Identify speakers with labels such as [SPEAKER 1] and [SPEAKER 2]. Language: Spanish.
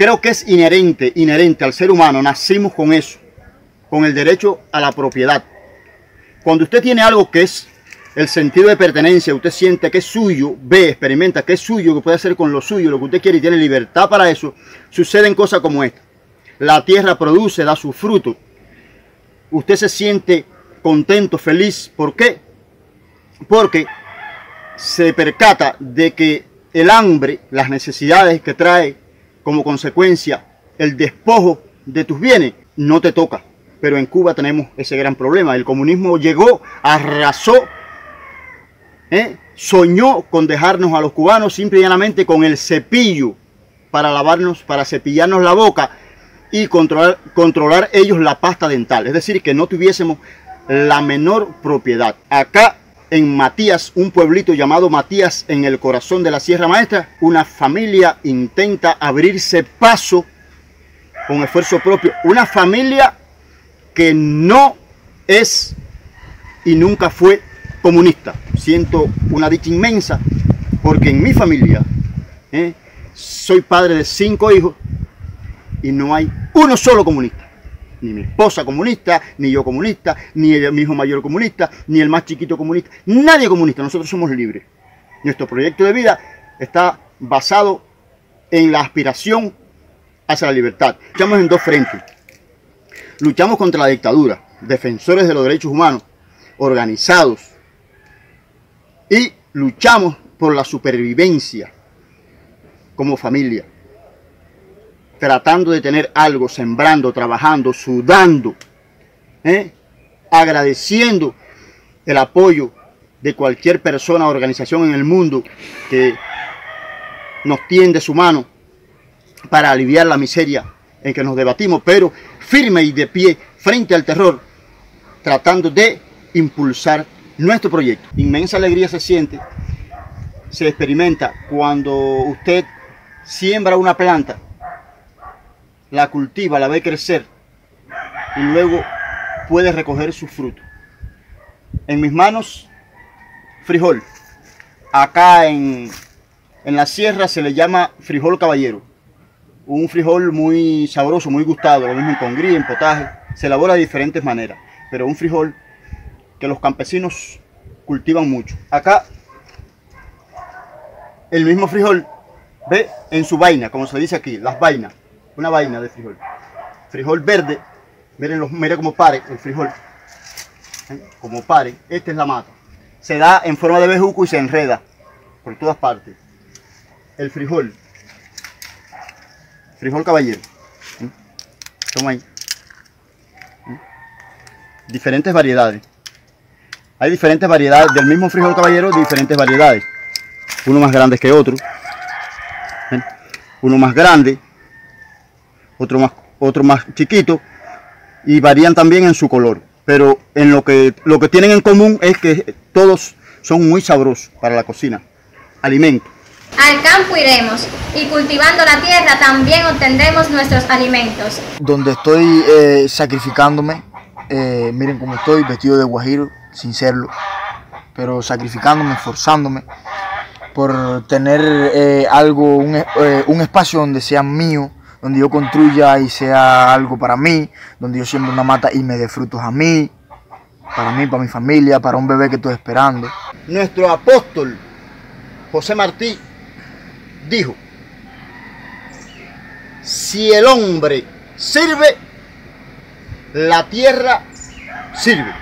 [SPEAKER 1] creo que es inherente, inherente al ser humano, nacimos con eso, con el derecho a la propiedad. Cuando usted tiene algo que es el sentido de pertenencia, usted siente que es suyo, ve, experimenta que es suyo, que puede hacer con lo suyo, lo que usted quiere y tiene libertad para eso, suceden cosas como esta. La tierra produce, da su fruto. Usted se siente contento, feliz. ¿Por qué? Porque se percata de que el hambre, las necesidades que trae como consecuencia el despojo de tus bienes, no te toca. Pero en Cuba tenemos ese gran problema. El comunismo llegó, arrasó, ¿eh? soñó con dejarnos a los cubanos simple y llanamente con el cepillo para lavarnos, para cepillarnos la boca y controlar, controlar ellos la pasta dental. Es decir, que no tuviésemos la menor propiedad. Acá en Matías, un pueblito llamado Matías en el corazón de la Sierra Maestra, una familia intenta abrirse paso con esfuerzo propio. Una familia que no es y nunca fue comunista. Siento una dicha inmensa porque en mi familia ¿eh? soy padre de cinco hijos y no hay uno solo comunista ni mi esposa comunista, ni yo comunista, ni el, mi hijo mayor comunista, ni el más chiquito comunista, nadie comunista, nosotros somos libres. Nuestro proyecto de vida está basado en la aspiración hacia la libertad. Luchamos en dos frentes. Luchamos contra la dictadura, defensores de los derechos humanos, organizados, y luchamos por la supervivencia como familia tratando de tener algo, sembrando, trabajando, sudando, ¿eh? agradeciendo el apoyo de cualquier persona o organización en el mundo que nos tiende su mano para aliviar la miseria en que nos debatimos, pero firme y de pie frente al terror, tratando de impulsar nuestro proyecto. Inmensa alegría se siente, se experimenta cuando usted siembra una planta la cultiva, la ve crecer y luego puede recoger su fruto. En mis manos, frijol. Acá en, en la sierra se le llama frijol caballero. Un frijol muy sabroso, muy gustado, lo mismo en congrí, en potaje. Se elabora de diferentes maneras, pero un frijol que los campesinos cultivan mucho. Acá, el mismo frijol, ve en su vaina, como se dice aquí, las vainas una vaina de frijol. Frijol verde, miren, los, miren cómo pare el frijol. ¿Eh? Como pare, esta es la mata. Se da en forma de bejuco y se enreda por todas partes. El frijol. Frijol caballero. ¿Eh? Toma ahí. ¿Eh? Diferentes variedades. Hay diferentes variedades del mismo frijol caballero, diferentes variedades. Uno más grande que otro. Uno más grande, otro más, otro más chiquito y varían también en su color. Pero en lo que, lo que tienen en común es que todos son muy sabrosos para la cocina. Alimento.
[SPEAKER 2] Al campo iremos y cultivando la tierra también obtendremos nuestros alimentos.
[SPEAKER 3] Donde estoy eh, sacrificándome, eh, miren cómo estoy vestido de guajiro, sin serlo, pero sacrificándome, esforzándome por tener eh, algo, un, un espacio donde sea mío, donde yo construya y sea algo para mí, donde yo siembre una mata y me dé frutos a mí, para mí, para mi familia, para un bebé que estoy esperando.
[SPEAKER 1] Nuestro apóstol José Martí dijo, si el hombre sirve, la tierra sirve.